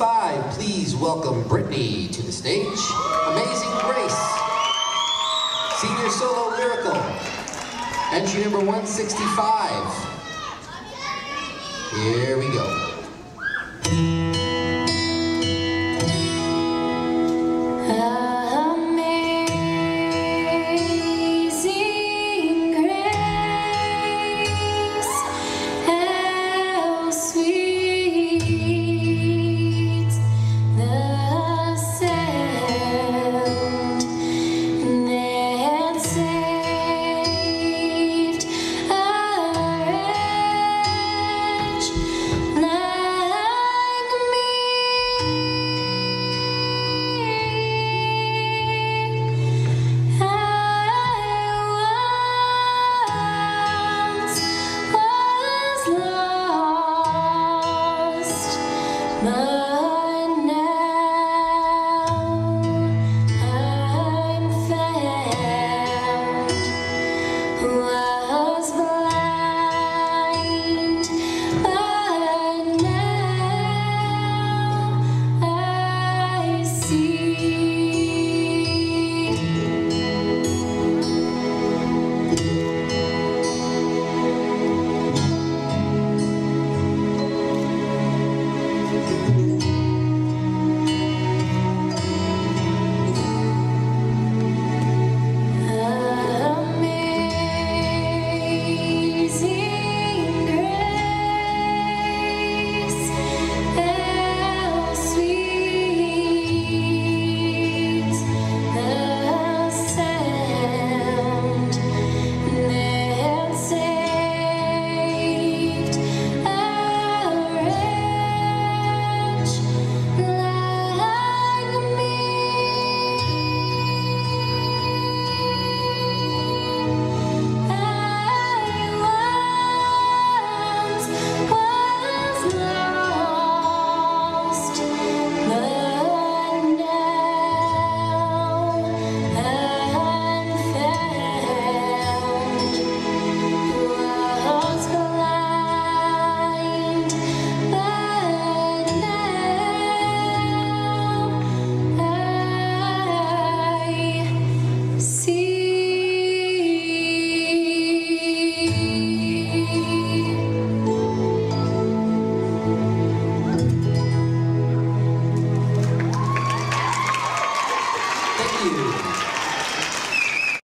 165, please welcome Brittany to the stage. Amazing Grace. Senior Solo Lyrical. Entry number 165. Here we go. Love.